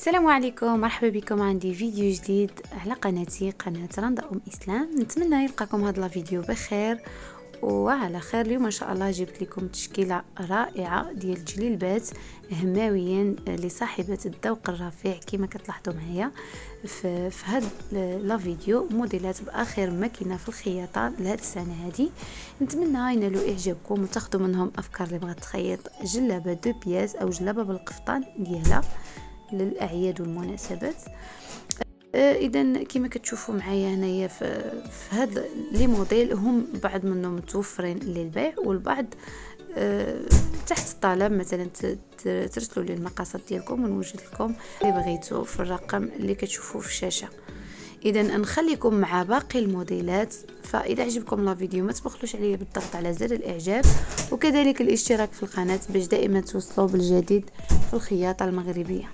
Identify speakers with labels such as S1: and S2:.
S1: السلام عليكم مرحبا بكم عندي فيديو جديد على قناتي قناة رندا أم إسلام. نتمنى يلقاكم هذا الفيديو بخير وعلى خير. اليوم ما شاء الله جبت لكم تشكيلة رائعة ديال جليلبات هماويين لصاحبة الذوق الرفيع. كما كتلاحظوا معايا في, في هذا لا فيديو موديلات بآخر ماكينة في الخياطة لهذه السنة هذه نتمنى ينالوا إعجابكم وتاخذوا منهم أفكار اللي بغات تخيط جلابة دو بياس أو جلابة بالقفطان ديالها. للأعياد والمناسبات. آه، اذا كما كتشوفوا معايا هنايا في, هاد لي موديل هم بعض منهم متوفرين للبيع والبعض أه تحت الطلب مثلا ترسلوا لي المقاسات ديالكم ونوجد لكم اللي بغيتو في الرقم اللي كتشوفوه في الشاشة. اذا نخليكم مع باقي الموديلات فإذا عجبكم لا فيديو ما تبخلوش عليا بالضغط على زر الإعجاب وكذلك الاشتراك في القناة باش دائما توصلوا بالجديد في الخياطة المغربية.